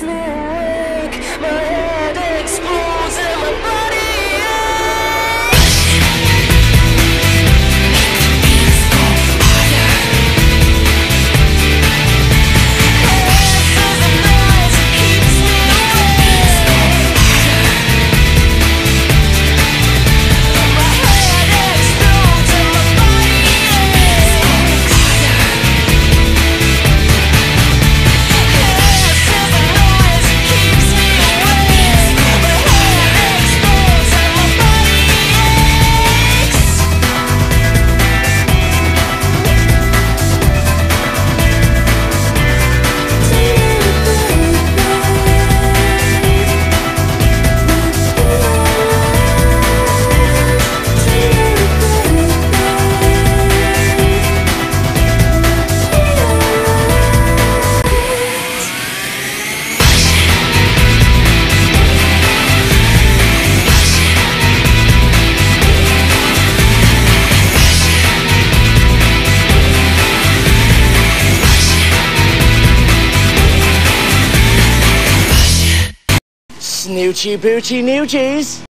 that Snoochie boochie noochies.